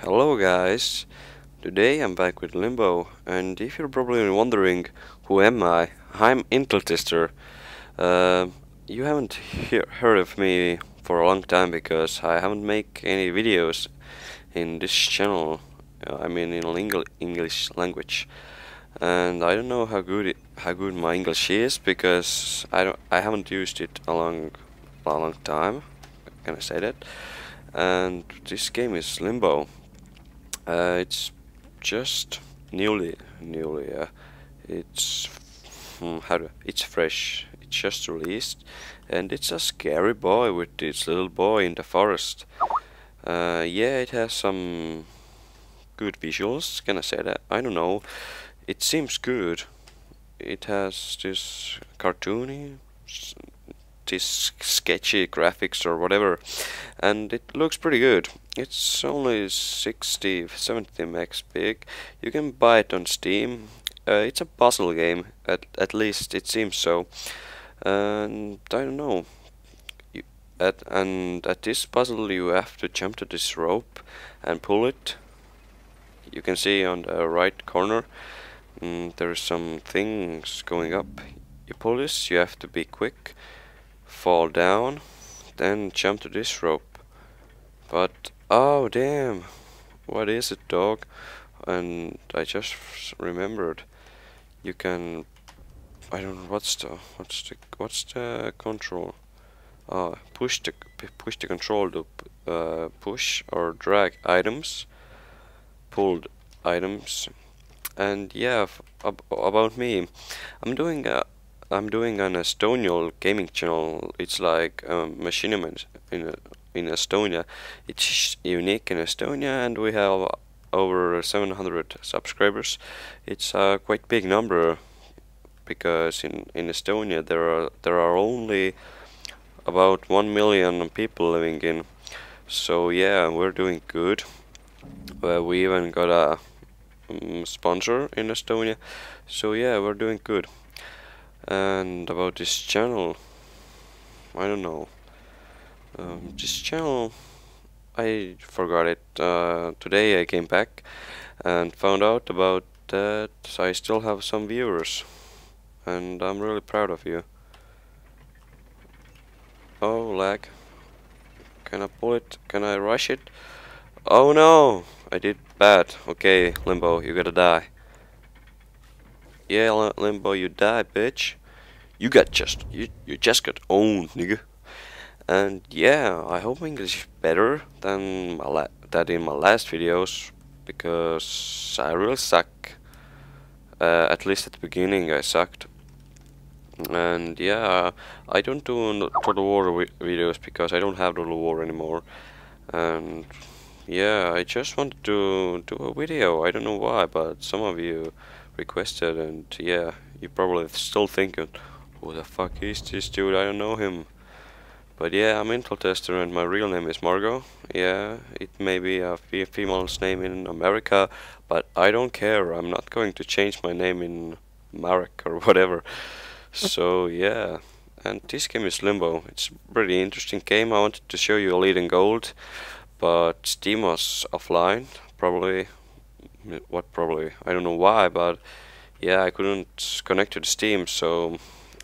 Hello guys, today I'm back with Limbo and if you're probably wondering who am I, I'm Intel Tester. Uh, you haven't he heard of me for a long time because I haven't made any videos in this channel, uh, I mean in Eng English language. And I don't know how good it, how good my English is because I don't I haven't used it a long a long time. Can I say that? And this game is Limbo. Uh, it's just newly, newly. Uh, it's hmm, how do, it's fresh. It's just released, and it's a scary boy with this little boy in the forest. Uh, yeah, it has some good visuals. Can I say that? I don't know. It seems good. It has this cartoony this sketchy graphics or whatever and it looks pretty good. It's only 60 70 megs big. You can buy it on steam. Uh, it's a puzzle game at, at least it seems so. And I don't know. You, at, and at this puzzle you have to jump to this rope and pull it. You can see on the right corner mm, there's some things going up. You pull this you have to be quick fall down, then jump to this rope. But, oh damn, what is it dog? And I just remembered, you can, I don't know, what's the, what's the, what's the control? Uh, push the, push the control to uh, push or drag items, pulled items, and yeah, ab about me, I'm doing a I'm doing an Estonian gaming channel. It's like a machinima in in Estonia. It's unique in Estonia, and we have over 700 subscribers. It's a quite big number because in in Estonia there are there are only about one million people living in. So yeah, we're doing good. We even got a um, sponsor in Estonia. So yeah, we're doing good and about this channel I don't know. Um, this channel I forgot it. Uh, today I came back and found out about that I still have some viewers. And I'm really proud of you. Oh lag. Can I pull it? Can I rush it? Oh no. I did bad. Okay Limbo you gotta die yeah, Limbo, you die, bitch. You got just, you, you just got owned, nigga. And yeah, I hope English is better than my la that in my last videos, because I really suck. Uh, at least at the beginning I sucked. And yeah, I don't do Total War videos because I don't have Total War anymore. And yeah, I just wanted to do a video. I don't know why, but some of you requested and yeah, you probably still thinking, who the fuck is this dude? I don't know him. But yeah, I'm Intel Tester and my real name is Margo. Yeah, it may be a female's name in America, but I don't care. I'm not going to change my name in Marek or whatever. so yeah, and this game is Limbo. It's a pretty interesting game. I wanted to show you a Elite in Gold, but Steam was offline, probably what probably I don't know why but yeah I couldn't connect to the Steam so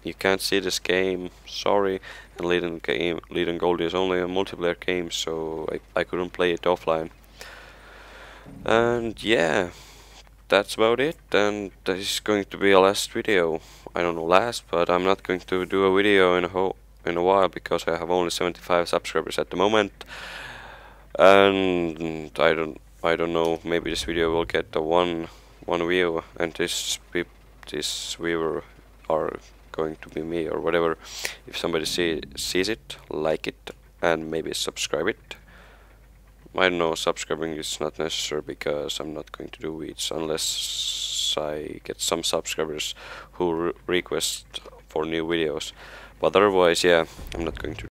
you can't see this game. Sorry. And and game and Gold is only a multiplayer game so I, I couldn't play it offline. And yeah that's about it. And this is going to be a last video. I don't know last but I'm not going to do a video in a whole in a while because I have only 75 subscribers at the moment. And I don't I don't know, maybe this video will get the one one view and this this viewer are going to be me or whatever. If somebody see, sees it, like it and maybe subscribe it. I don't know, subscribing is not necessary because I'm not going to do it unless I get some subscribers who re request for new videos. But otherwise, yeah, I'm not going to